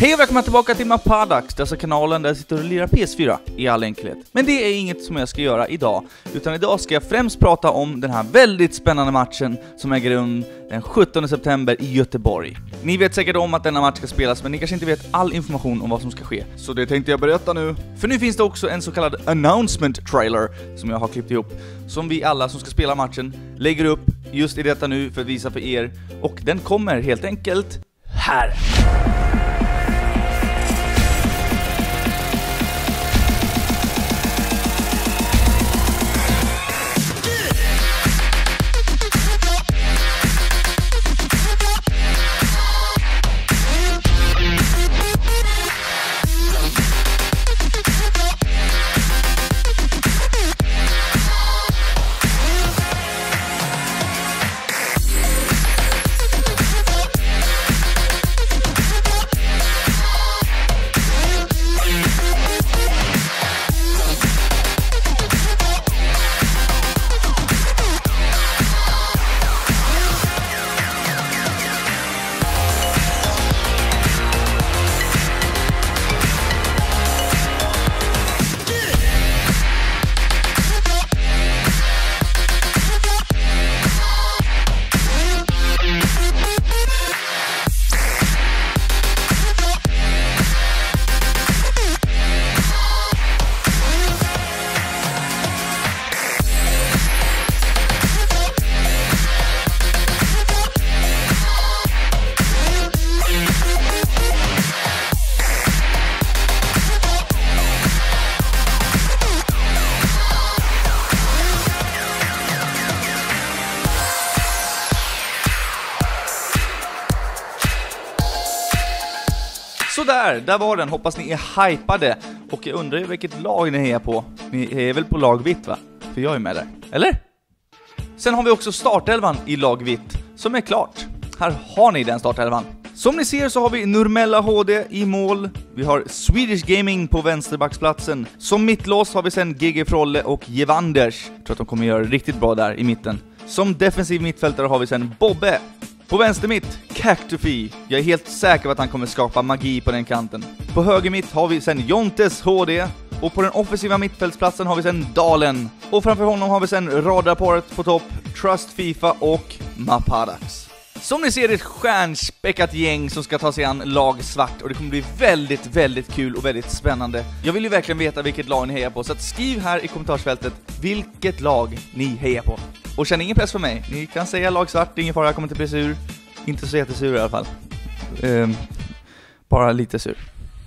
Hej och välkomna tillbaka till Mapadax, alltså kanalen där jag sitter och lirar PS4 i all enkelhet. Men det är inget som jag ska göra idag, utan idag ska jag främst prata om den här väldigt spännande matchen som äger rum den 17 september i Göteborg. Ni vet säkert om att denna match ska spelas, men ni kanske inte vet all information om vad som ska ske. Så det tänkte jag berätta nu. För nu finns det också en så kallad announcement trailer som jag har klippt ihop, som vi alla som ska spela matchen lägger upp just i detta nu för att visa för er, och den kommer helt enkelt här. Sådär, där var den. Hoppas ni är hypade. Och jag undrar ju vilket lag ni hejar på. Ni är väl på lag vitt va? För jag är med där. Eller? Sen har vi också startelvan i lag vitt, som är klart. Här har ni den startelvan. Som ni ser så har vi Nurmella HD i mål, vi har Swedish Gaming på vänsterbacksplatsen, som mittlås har vi sen GG Frolle och Gevanders. Jag tror att de kommer göra det riktigt bra där i mitten. Som defensiv mittfältare har vi sen Bobbe, på vänster mitt, Jag är helt säker på att han kommer skapa magi på den kanten. På höger mitt har vi sen Jontes HD, och på den offensiva mittfältsplatsen har vi sen Dalen. Och framför honom har vi sen Radarparet på topp, Trust Fifa och Mapadax. Som ni ser är det ett stjärnspäckat gäng som ska ta sig an lag svart och det kommer bli väldigt, väldigt kul och väldigt spännande. Jag vill ju verkligen veta vilket lag ni hejar på, så att skriv här i kommentarsfältet vilket lag ni hejar på. Och känn ingen press för mig, ni kan säga lag svart, det är ingen fara, jag kommer inte bli sur. Inte så jättesur i alla fall. Um, bara lite sur.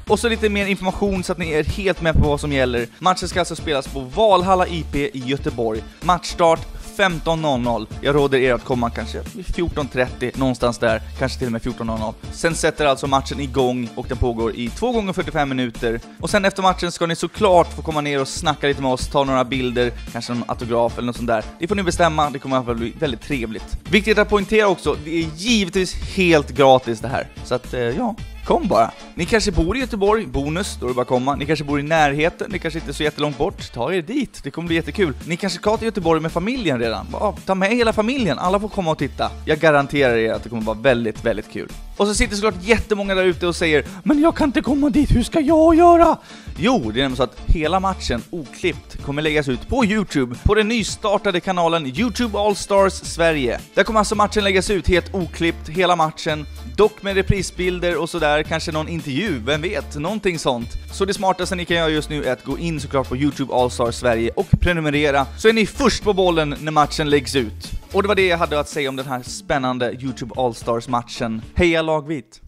Och så lite mer information så att ni är helt med på vad som gäller. Matchen ska alltså spelas på Valhalla IP i Göteborg. Matchstart 15.00. Jag råder er att komma kanske 14.30, någonstans där, kanske till och med 14.00. Sen sätter alltså matchen igång och den pågår i 2 gånger 45 minuter. Och sen efter matchen ska ni såklart få komma ner och snacka lite med oss, ta några bilder, kanske någon autograf eller något sånt där. Det får ni bestämma, det kommer att bli väldigt trevligt. Viktigt att poängtera också, det är givetvis helt gratis det här. Så att, eh, ja, Kom bara! Ni kanske bor i Göteborg, bonus, då är det bara att komma. Ni kanske bor i närheten, ni kanske inte är så jättelångt bort. Ta er dit, det kommer bli jättekul. Ni kanske ska till Göteborg med familjen redan. Ja, ta med hela familjen, alla får komma och titta. Jag garanterar er att det kommer vara väldigt, väldigt kul. Och så sitter såklart jättemånga där ute och säger “Men jag kan inte komma dit, hur ska jag göra?” Jo, det är nämligen så att hela matchen, oklippt, kommer läggas ut på Youtube, på den nystartade kanalen Youtube All-Stars Sverige. Där kommer alltså matchen läggas ut helt oklippt, hela matchen, dock med reprisbilder och sådär, kanske någon intervju, vem vet? Någonting sånt. Så det smartaste ni kan göra just nu är att gå in såklart på Youtube All-Stars Sverige och prenumerera, så är ni först på bollen när matchen läggs ut. Och det var det jag hade att säga om den här spännande Youtube All-Stars-matchen. Heja lagvit!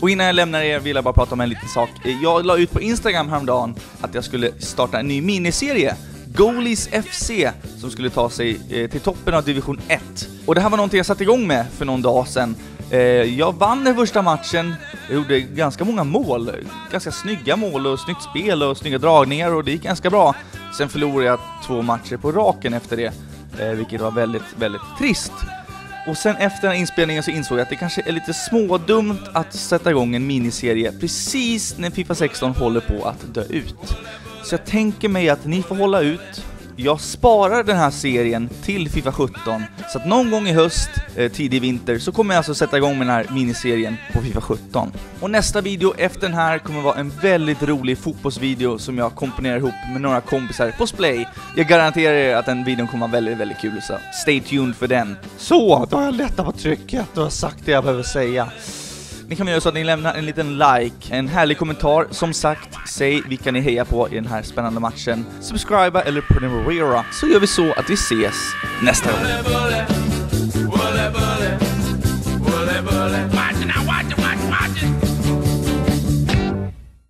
Och innan jag lämnar er vill jag bara prata om en liten sak. Jag la ut på Instagram häromdagen att jag skulle starta en ny miniserie Goalies FC som skulle ta sig eh, till toppen av division 1. Och det här var någonting jag satte igång med för någon dag sedan. Eh, jag vann den första matchen, jag gjorde ganska många mål, ganska snygga mål och snyggt spel och snygga dragningar och det gick ganska bra. Sen förlorade jag två matcher på raken efter det, eh, vilket var väldigt, väldigt trist. Och sen efter den här inspelningen så insåg jag att det kanske är lite smådumt att sätta igång en miniserie precis när Fifa 16 håller på att dö ut. Så jag tänker mig att ni får hålla ut jag sparar den här serien till Fifa 17, så att någon gång i höst, eh, tidig vinter, så kommer jag alltså sätta igång med den här miniserien på Fifa 17. Och nästa video efter den här kommer vara en väldigt rolig fotbollsvideo som jag komponerar ihop med några kompisar på Splay. Jag garanterar er att den videon kommer vara väldigt, väldigt kul, så stay tuned för den. Så, då har jag lättat på trycket och sagt det jag behöver säga. Ni kan göra så att ni lämnar en liten like, en härlig kommentar, som sagt, säg vilka ni hejar på i den här spännande matchen, subscriba eller prenumerera, så gör vi så att vi ses nästa gång.